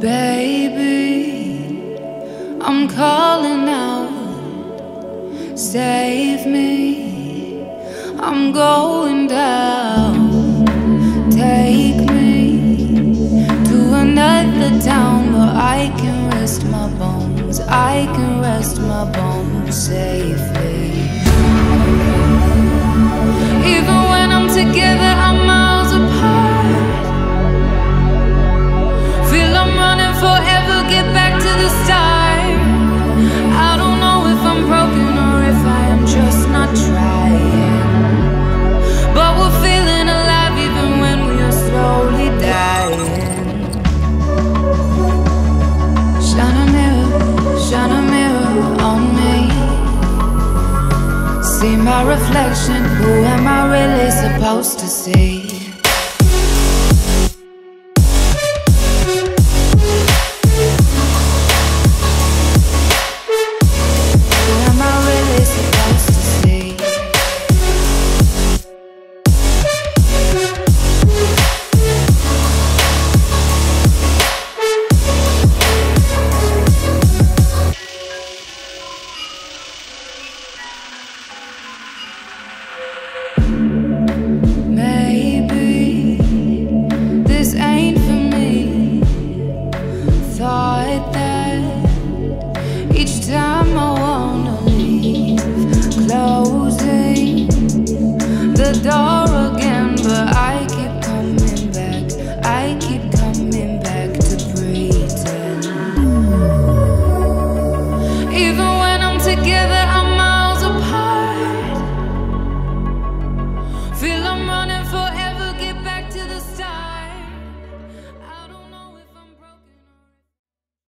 Baby, I'm calling out. Save me, I'm going down. Take me to another town where I can rest my bones. I can rest my bones safely. See my reflection, who am I really supposed to see? I really supposed for